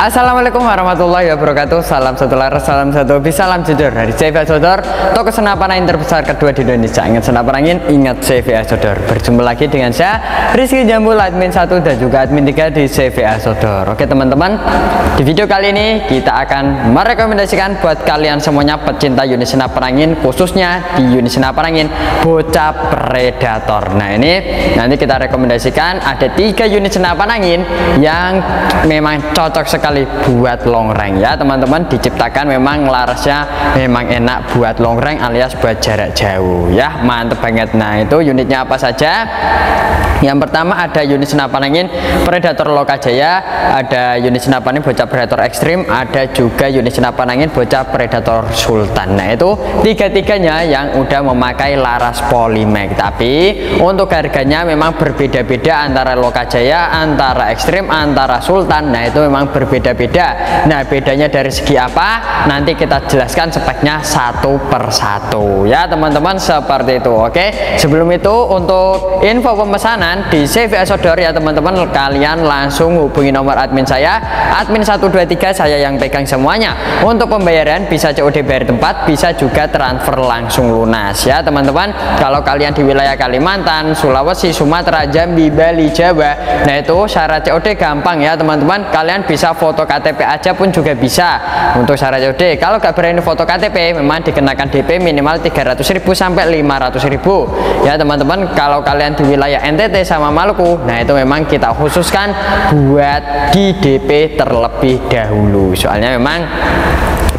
Assalamualaikum warahmatullahi wabarakatuh. Salam satu laras, salam satu. Hobi, salam jujur Dari CV Sodor, toko senapan angin terbesar kedua di Indonesia. Ingat senapan angin, ingat CV Sodor Berjumpa lagi dengan saya, Rizky Jambul, admin 1 dan juga admin 3 di CV Sodor Oke teman-teman, di video kali ini kita akan merekomendasikan buat kalian semuanya pecinta unit senapan angin Khususnya di unit senapan angin Bocah Predator. Nah ini nanti kita rekomendasikan ada tiga unit senapan angin yang memang cocok sekali sekali buat long range ya teman-teman diciptakan memang larasnya memang enak buat long range alias buat jarak jauh ya mantep banget nah itu unitnya apa saja yang pertama ada unit senapan angin Predator Lokajaya, ada unit senapan angin bocah Predator Ekstrim, ada juga unit senapan angin bocah Predator Sultan. Nah itu tiga-tiganya yang udah memakai laras Polymac. Tapi untuk harganya memang berbeda-beda antara Lokajaya, antara Ekstrim, antara Sultan. Nah itu memang berbeda-beda. Nah bedanya dari segi apa? Nanti kita jelaskan speknya satu persatu ya teman-teman seperti itu. Oke. Sebelum itu untuk info pemesanan di CV Asodor ya teman-teman kalian langsung hubungi nomor admin saya admin 123 saya yang pegang semuanya untuk pembayaran bisa COD bayar tempat bisa juga transfer langsung lunas ya teman-teman kalau kalian di wilayah Kalimantan Sulawesi Sumatera Jambi Bali Jawa nah itu syarat COD gampang ya teman-teman kalian bisa foto KTP aja pun juga bisa untuk syarat COD kalau gak berani foto KTP memang dikenakan DP minimal 300.000 sampai 500.000 ya teman-teman kalau kalian di wilayah NTT sama Maluku nah itu memang kita khususkan buat di DP terlebih dahulu. Soalnya memang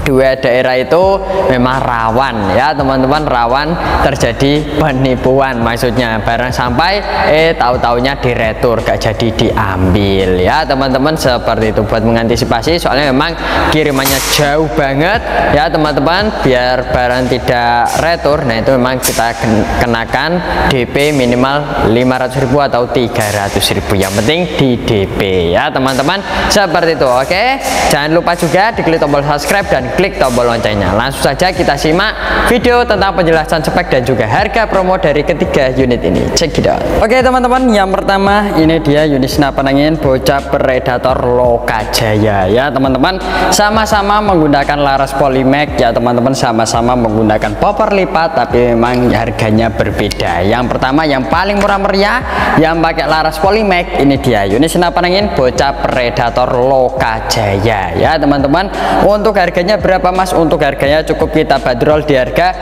dua daerah itu memang rawan ya teman-teman rawan terjadi penipuan. Maksudnya barang sampai eh tahu-taunya diretur gak jadi diambil ya teman-teman. Seperti itu buat mengantisipasi. Soalnya memang kirimannya jauh banget ya teman-teman biar barang tidak retur. Nah itu memang kita kenakan DP minimal 500.000 atau 300.000 yang penting di DP ya teman-teman. Seperti itu oke? Jangan lupa juga diklik tombol subscribe dan klik tombol loncengnya. Langsung saja kita simak video tentang penjelasan spek dan juga harga promo dari ketiga unit ini. Check it out. Oke teman-teman yang pertama ini dia unit senapan angin bocah predator Lokajaya ya teman-teman sama-sama menggunakan laras polymac ya teman-teman sama-sama menggunakan popper lipat tapi memang harganya berbeda. Yang pertama yang paling murah meriah yang pakai laras polymac ini dia. Unit senapan angin bocah predator Lokajaya ya teman-teman untuk harganya berapa mas? Untuk harganya cukup kita bandrol di harga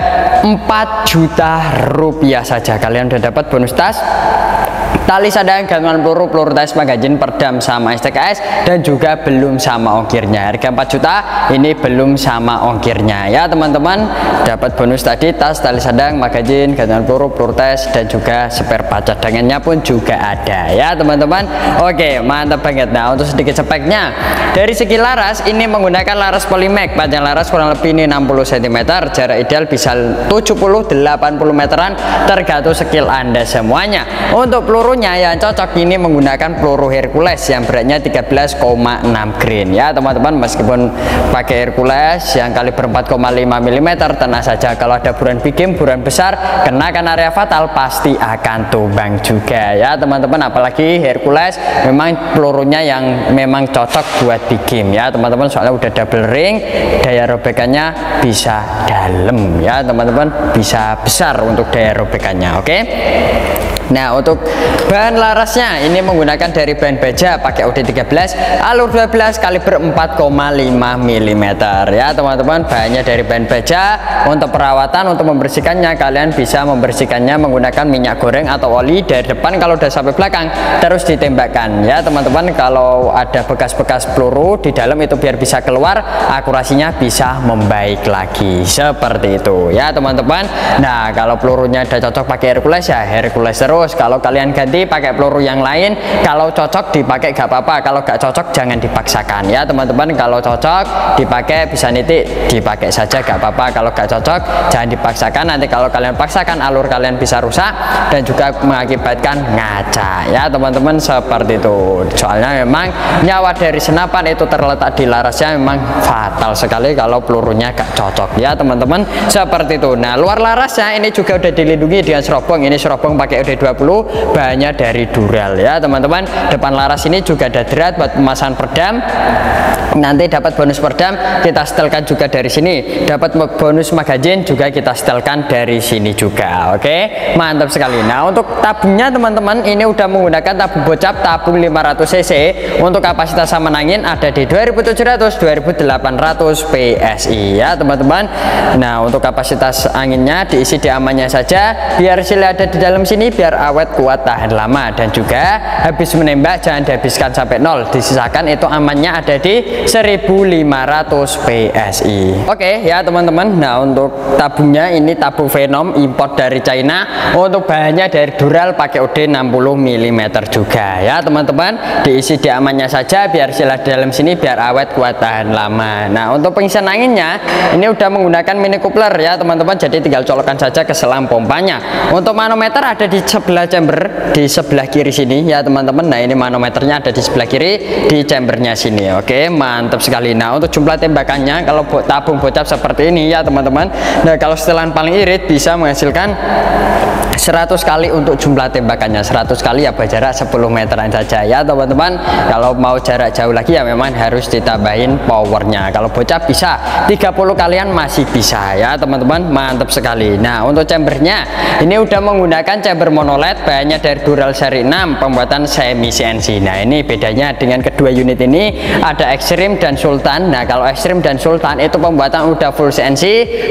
4 juta rupiah saja. Kalian udah dapat bonus tas tali sadang gantungan peluru peluru tes magazin perdam sama STKS dan juga belum sama ongkirnya. Harga 4 juta ini belum sama ongkirnya. Ya teman-teman dapat bonus tadi tas tali sadang magazin gantungan peluru peluru tes dan juga spare part. Cadangannya pun juga ada. Ya teman-teman oke mantap banget. Nah untuk sedikit speknya dari segi laras ini menggunakan laras polymac panjang laras kurang lebih ini 60 cm jarak ideal bisa 70-80 meteran tergantung skill anda semuanya. Untuk peluru pelurunya yang cocok ini menggunakan peluru Hercules yang beratnya 13,6 grain. Ya teman-teman meskipun pakai Hercules yang kaliber 4,5 mm tenang saja. Kalau ada buruan bikin buruan besar kenakan area fatal pasti akan tumbang juga. Ya teman-teman apalagi Hercules memang pelurunya yang memang cocok buat bikin. Ya teman-teman soalnya udah double ring daya robekannya bisa dalam. Ya teman-teman bisa besar untuk daya robekannya oke? okay? Nah untuk bahan larasnya ini menggunakan dari bahan baja pakai OD13 alur 12 kaliber 4,5 mm ya teman-teman bahannya dari bahan baja. Untuk perawatan untuk membersihkannya kalian bisa membersihkannya menggunakan minyak goreng atau oli dari depan kalau udah sampai belakang terus ditembakkan. Ya teman-teman kalau ada bekas-bekas peluru di dalam itu biar bisa keluar akurasinya bisa membaik lagi. Seperti itu. Ya teman-teman. Nah kalau pelurunya udah cocok pakai Hercules ya Hercules terus terus. Kalau kalian ganti pakai peluru yang lain. Kalau cocok dipakai gak apa-apa. Kalau gak cocok jangan dipaksakan. Ya teman-teman kalau cocok dipakai. Bisa nitik dipakai saja gak apa-apa. Kalau gak cocok jangan dipaksakan. Nanti kalau kalian paksakan alur kalian bisa rusak dan juga mengakibatkan ngaca. Ya teman-teman seperti itu. Soalnya memang nyawa dari senapan itu terletak di larasnya memang fatal sekali kalau pelurunya gak cocok. Ya teman-teman seperti itu. Nah luar larasnya ini juga udah dilindungi dengan serobong ini serobong pakai OD12 ED20 bahannya dari Dural ya teman-teman depan laras ini juga ada drat buat pemasangan perdam nanti dapat bonus perdam kita setelkan juga dari sini dapat bonus magazine juga kita setelkan dari sini juga oke mantap sekali nah untuk tabungnya teman-teman ini udah menggunakan tabung bocap tabung 500 cc untuk kapasitas sama angin ada di 2700 2800 PSI ya teman-teman nah untuk kapasitas anginnya diisi di amannya saja biar sili ada di dalam sini biar awet kuat tahan lama. Dan juga habis menembak jangan dihabiskan sampai nol. Disisakan itu amannya ada di 1500 PSI oke ya teman-teman. Nah untuk tabungnya ini tabung Venom import dari China. Untuk bahannya dari Dural pakai OD 60 mm juga. Ya teman-teman diisi di amannya saja biar sila dalam sini biar awet kuat tahan lama. Nah untuk pengisian anginnya ini udah menggunakan mini coupler ya teman-teman. Jadi tinggal colokan saja ke selang pompanya. Untuk manometer ada di sebelah chamber di sebelah kiri sini. Ya teman-teman nah ini manometernya ada di sebelah kiri di chambernya sini. Oke mantap sekali. Nah untuk jumlah tembakannya kalau tabung bocap seperti ini ya teman-teman. Nah kalau setelan paling irit bisa menghasilkan 100 kali untuk jumlah tembakannya. 100 kali ya berjarak 10 meteran saja. Ya teman-teman kalau mau jarak jauh lagi ya memang harus ditambahin powernya. Kalau bocah bisa 30 kalian masih bisa. Ya teman-teman mantap sekali. Nah untuk chambernya ini udah menggunakan chamber monoled bahannya dari Dural seri 6 pembuatan semi CNC nah ini bedanya dengan kedua unit ini ada Extreme dan Sultan. Nah kalau Extreme dan Sultan itu pembuatan udah full CNC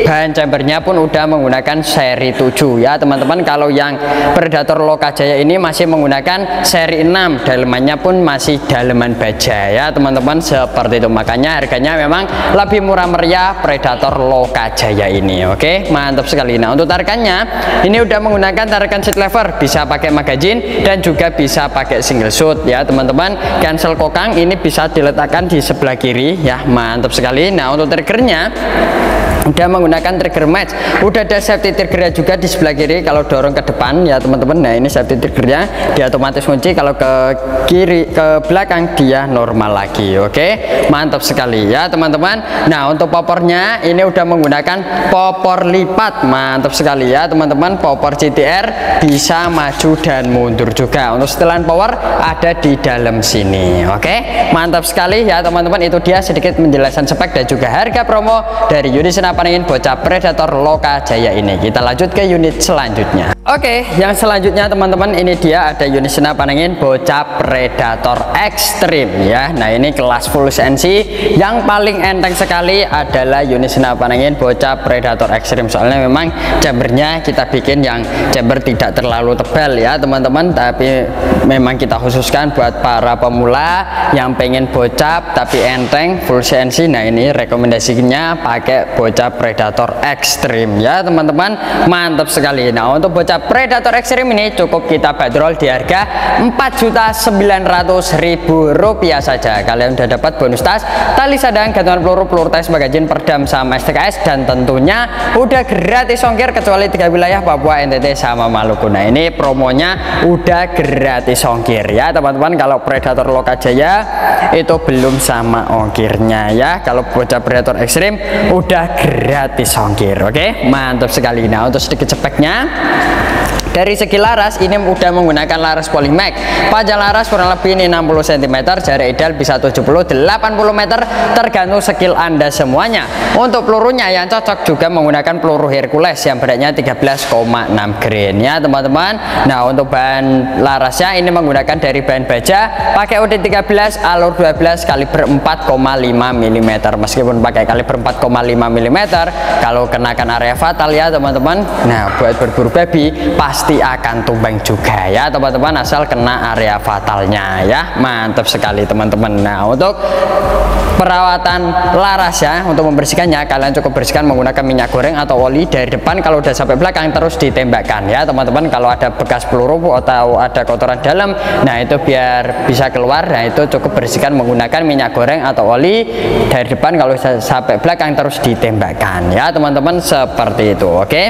bahan chambernya pun udah menggunakan seri 7 ya teman-teman kalau yang Predator Lokajaya ini masih menggunakan seri 6 dalemannya pun masih daleman baja. Ya teman-teman seperti itu. Makanya harganya memang lebih murah meriah Predator Lokajaya ini. Oke mantap sekali. Nah untuk tarikannya ini udah menggunakan tarikan seat lever bisa pakai magazine dan juga bisa pakai single shoot ya teman-teman. Cancel kokang ini bisa diletakkan di sebelah kiri ya mantap sekali. Nah untuk triggernya udah menggunakan trigger match. Udah ada safety triggernya juga di sebelah kiri. Kalau dorong ke depan ya teman-teman. Nah ini safety triggernya. Dia otomatis kunci kalau ke kiri ke belakang dia normal lagi. Oke? Mantap sekali. Ya teman-teman. Nah untuk popornya ini udah menggunakan popor lipat. Mantap sekali. Ya teman-teman. Popor CTR bisa maju dan mundur juga. Untuk setelan power ada di dalam sini. Oke? Mantap sekali. Ya teman-teman. Itu dia sedikit penjelasan spek dan juga harga promo dari unit ingin bocah predator loka jaya ini kita lanjut ke unit selanjutnya Oke, yang selanjutnya teman-teman ini dia ada unit angin bocah predator ekstrim ya. Nah ini kelas full CNC yang paling enteng sekali adalah unit angin bocah predator ekstrim. Soalnya memang chambernya kita bikin yang chamber tidak terlalu tebal ya teman-teman. Tapi memang kita khususkan buat para pemula yang pengen bocap tapi enteng full CNC. Nah ini rekomendasinya pakai bocah predator ekstrim ya teman-teman. Mantap sekali. Nah untuk bocah Predator Extreme ini cukup kita bandrol di harga Rp4.900.000 saja. Kalian udah dapat bonus tas, tali sadang, gantungan peluru, peluru tes magazin, perdam sama STKS dan tentunya udah gratis ongkir kecuali tiga wilayah Papua, NTT sama Maluku. Nah, ini promonya udah gratis ongkir ya, teman-teman. Kalau Predator Lokajaya itu belum sama ongkirnya ya. Kalau bocah Predator Extreme udah gratis ongkir. Oke, mantap sekali. Nah, untuk sedikit speknya dari segi laras ini udah menggunakan laras Polymac. Panjang laras kurang lebih ini 60 cm, jarak ideal bisa 70 80 meter tergantung skill Anda semuanya. Untuk pelurunya yang cocok juga menggunakan peluru Hercules yang beratnya 13,6 grain ya teman-teman. Nah, untuk bahan larasnya ini menggunakan dari bahan baja pakai UD 13 alur 12 kaliber 4,5 mm. Meskipun pakai kaliber 4,5 mm kalau kenakan area fatal ya teman-teman. Nah, buat berburu babi pas pasti akan tumbang juga ya teman-teman asal kena area fatalnya ya. Mantap sekali teman-teman. Nah untuk perawatan laras ya untuk membersihkannya kalian cukup bersihkan menggunakan minyak goreng atau oli dari depan. Kalau udah sampai belakang terus ditembakkan ya teman-teman. Kalau ada bekas peluru atau ada kotoran dalam nah itu biar bisa keluar. Nah itu cukup bersihkan menggunakan minyak goreng atau oli dari depan. Kalau sampai belakang terus ditembakkan ya teman-teman seperti itu. Oke?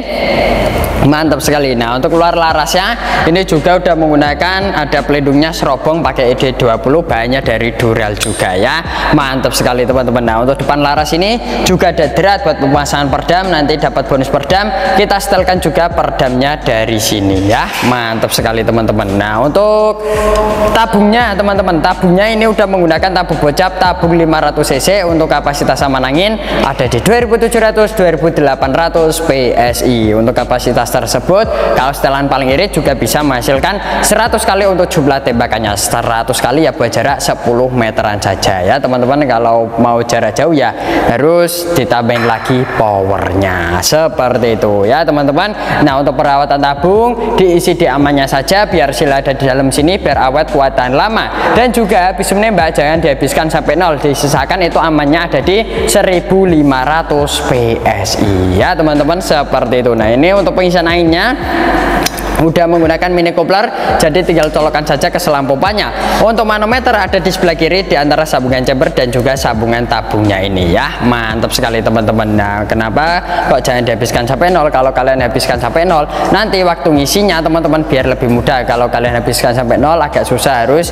Mantap sekali. Nah untuk keluar larasnya ini juga udah menggunakan ada pelindungnya serobong pakai ED20 bahannya dari Dural juga ya. Mantap sekali teman-teman. Nah untuk depan laras ini juga ada drat buat pemasangan perdam. Nanti dapat bonus perdam. Kita setelkan juga perdamnya dari sini ya. Mantap sekali teman-teman. Nah untuk tabungnya teman-teman. Tabungnya ini udah menggunakan tabung bocap tabung 500 cc untuk kapasitas aman angin. Ada di 2700 2800 PSI untuk kapasitas tersebut kalau setelan paling irit juga bisa menghasilkan 100 kali untuk jumlah tembakannya. 100 kali ya buat jarak 10 meteran saja ya teman-teman. Kalau mau jarak jauh ya harus ditambahin lagi powernya. Seperti itu ya teman-teman. Nah untuk perawatan tabung diisi di amannya saja biar sila ada di dalam sini biar awet kuat dan lama. Dan juga habis menembak jangan dihabiskan sampai nol. Disisakan itu amannya ada di 1500 PSI ya teman-teman. Seperti itu. Nah ini untuk pengisian ainnya udah menggunakan mini coupler jadi tinggal colokan saja ke selang pompanya untuk manometer ada di sebelah kiri di antara sambungan chamber dan juga sambungan tabungnya ini ya. Mantap sekali teman-teman. Nah kenapa kok jangan dihabiskan sampai nol? Kalau kalian habiskan sampai nol nanti waktu ngisinya teman-teman biar lebih mudah. Kalau kalian habiskan sampai nol agak susah. Harus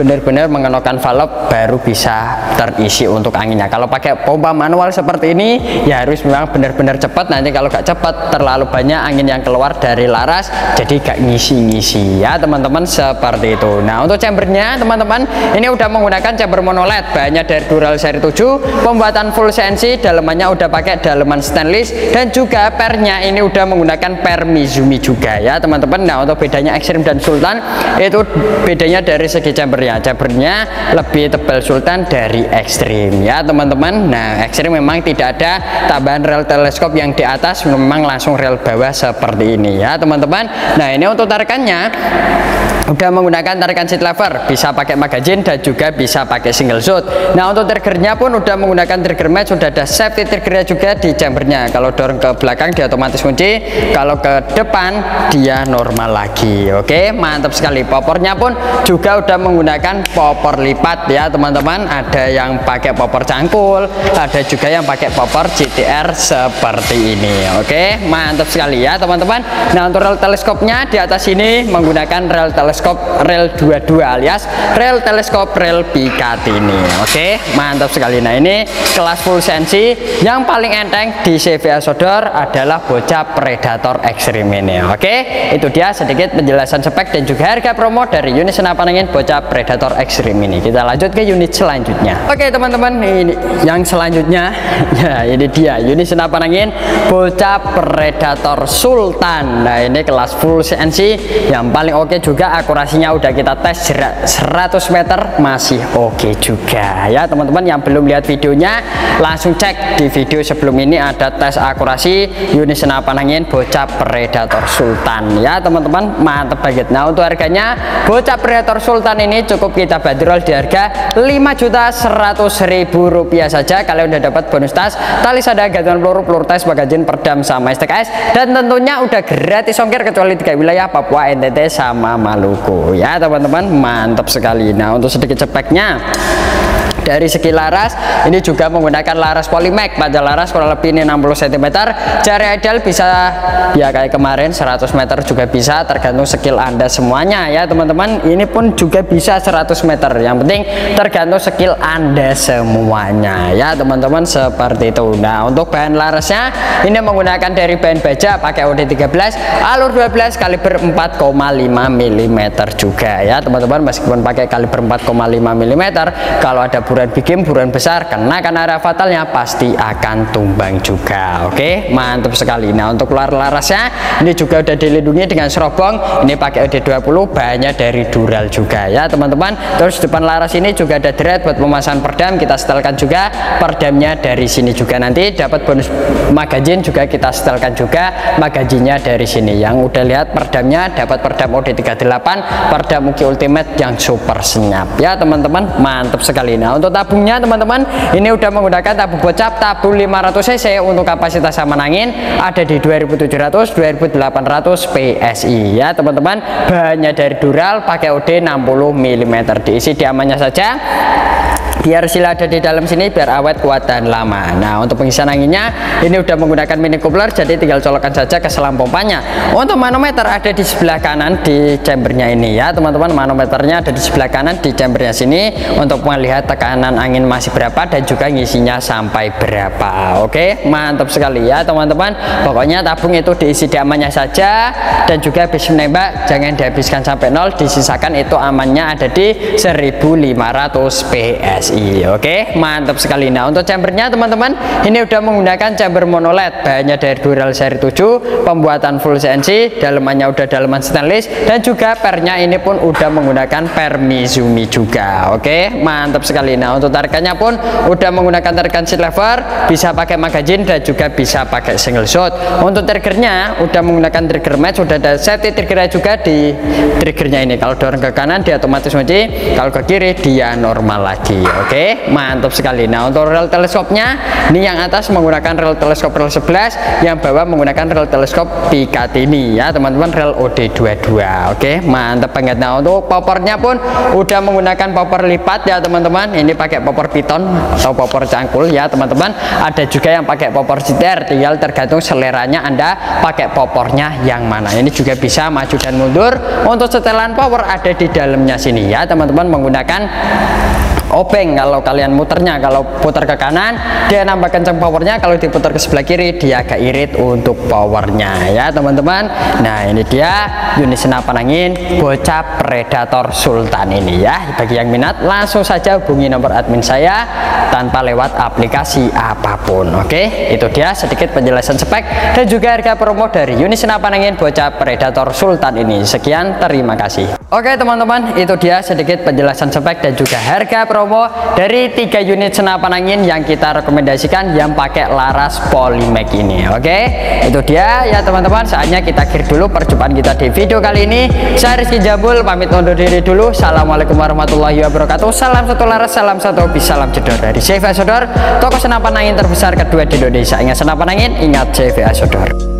benar-benar mengenalkan valve baru bisa terisi untuk anginnya. Kalau pakai pompa manual seperti ini ya harus memang benar-benar cepat. Nanti kalau gak cepat terlalu banyak angin yang keluar dari laras jadi gak ngisi-ngisi. Ya teman-teman seperti itu. Nah untuk chambernya teman-teman ini udah menggunakan chamber monoled. Banyak dari Dural seri 7 pembuatan full CNC dalemannya udah pakai daleman stainless dan juga pernya ini udah menggunakan per Mizumi juga ya teman-teman. Nah untuk bedanya Extreme dan Sultan itu bedanya dari segi chambernya. Chambernya lebih tebal Sultan dari Extreme ya teman-teman. Nah Extreme memang tidak ada tambahan rel teleskop yang di atas memang langsung rel bawah seperti ini ya teman-teman Nah ini untuk tarikannya. Udah menggunakan tarikan seat lever. Bisa pakai magazine dan juga bisa pakai single shot nah untuk triggernya pun udah menggunakan trigger match sudah ada safety triggernya juga di chambernya. Kalau dorong ke belakang dia otomatis kunci. Kalau ke depan dia normal lagi. Oke mantap sekali. Popornya pun juga udah menggunakan popor lipat ya teman-teman. Ada yang pakai popor cangkul ada juga yang pakai popor GTR seperti ini. Oke mantap sekali ya teman-teman. Nah untuk rel teleskopnya di atas ini menggunakan rel teleskop rel 22 alias rel teleskop rel Picatinny. Oke mantap sekali. Nah ini kelas full sensi. Yang paling enteng di CVA Sodor adalah bocah Predator Extreme ini. Oke itu dia sedikit penjelasan spek dan juga harga promo dari unit senapan angin bocah Predator Extreme ini. Kita lanjut ke unit selanjutnya. Oke teman-teman ini yang selanjutnya ya ini dia. Unit senapan angin bocah Predator Sultan. Nah ini kelas full CNC yang paling oke juga akurasinya udah kita tes 100 meter masih oke okay juga. Ya teman-teman yang belum lihat videonya langsung cek di video sebelum ini ada tes akurasi unit senapan angin bocah predator sultan. Ya teman-teman mantep banget. Nah untuk harganya bocah predator sultan ini cukup kita bandrol di harga 5 juta 100 ribu rupiah saja. Kalian udah dapat bonus tas tali sada gantungan peluru peluru tes bagajin perdam sama STKS dan tentunya udah gratis ongkir kecuali tiga wilayah Papua NTT sama Maluku ya teman-teman mantap sekali. Nah untuk sedikit speknya dari segi laras ini juga menggunakan laras polymac pada laras kurang lebih ini 60 cm jarak ideal bisa ya kayak kemarin 100 meter juga bisa tergantung skill anda semuanya ya teman-teman. Ini pun juga bisa 100 meter. Yang penting tergantung skill anda semuanya ya teman-teman seperti itu. Nah untuk bahan larasnya ini menggunakan dari bahan baja pakai OD13 alur 12 kaliber 4,5 mm juga ya teman-teman. Meskipun pakai kaliber 4,5 mm kalau ada buruan bikin buruan besar. Kenakan area fatalnya pasti akan tumbang juga. Oke mantap sekali. Nah untuk luar larasnya ini juga udah dilindungi dengan serobong. Ini pakai OD20 banyak dari dural juga ya teman-teman. Terus depan laras ini juga ada dread buat pemasangan perdam. Kita setelkan juga perdamnya dari sini juga. Nanti dapat bonus magazine juga kita setelkan juga magazinnya dari sini. Yang udah lihat perdamnya dapat perdam OD38 perdam Uki Ultimate yang super senyap. Ya teman-teman mantap sekali. Nah untuk tabungnya teman-teman ini udah menggunakan tabung bocap tabung 500 cc untuk kapasitas aman angin ada di 2700 2800 PSI ya teman-teman bahannya dari Dural pakai OD 60 mm diisi diamannya saja biar sila ada di dalam sini biar awet kuat dan lama. Nah untuk pengisian anginnya ini udah menggunakan mini coupler jadi tinggal colokan saja ke selang pompanya untuk manometer ada di sebelah kanan di chambernya ini ya teman-teman. Manometernya ada di sebelah kanan di chambernya sini. Untuk melihat tekanan angin masih berapa dan juga ngisinya sampai berapa. Oke mantap sekali ya teman-teman. Pokoknya tabung itu diisi di amannya saja. Dan juga habis menembak jangan dihabiskan sampai nol. Disisakan itu amannya ada di 1500 PSI oke. Mantap sekali. Nah untuk chambernya teman-teman ini udah menggunakan chamber monoled bahannya dari Dural seri 7 pembuatan full CNC dalemannya udah daleman stainless dan juga pernya ini pun udah menggunakan per Mizumi juga oke. Mantap sekali. Nah untuk tarikannya pun udah menggunakan tarikan seat lever bisa pakai magazine dan juga bisa pakai single shot. Untuk triggernya udah menggunakan trigger match sudah ada safety triggernya juga di triggernya ini. Kalau dorong ke kanan dia otomatis kunci kalau ke kiri dia normal lagi mantap sekali. Nah untuk rel teleskopnya ini yang atas menggunakan rel teleskop rel 11 yang bawah menggunakan rel teleskop Picatinny ya teman-teman rel OD22 oke mantap banget. Nah untuk popornya pun udah menggunakan popor lipat ya teman-teman. Ini pakai popor piton atau popor cangkul ya teman-teman. Ada juga yang pakai popor setir tinggal tergantung seleranya anda pakai popornya yang mana. Ini juga bisa maju dan mundur. Untuk setelan power ada di dalamnya sini ya teman-teman menggunakan obeng kalau kalian muternya kalau putar ke kanan dia nambah kencang powernya kalau diputar ke sebelah kiri dia agak irit untuk powernya ya teman-teman. Nah ini dia unit senapan angin bocah predator sultan ini ya. Bagi yang minat langsung saja hubungi nomor admin saya tanpa lewat aplikasi apa pun oke? Itu dia sedikit penjelasan spek dan juga harga promo dari unit senapan angin bocah predator sultan ini. Sekian terima kasih. Oke teman-teman itu dia sedikit penjelasan spek dan juga harga promo dari tiga unit senapan angin yang kita rekomendasikan yang pakai laras Polymac ini oke? Okay? itu dia ya teman-teman. Saatnya kita akhir dulu perjumpaan kita di video kali ini. Saya Rizky Jabul pamit undur diri dulu. Assalamualaikum warahmatullahi wabarakatuh. Salam satu laras salam satu hobi salam jedor dari CV Sodor toko senapan angin terbesar kedua di Indonesia. Ingat senapan angin ingat CV Sodor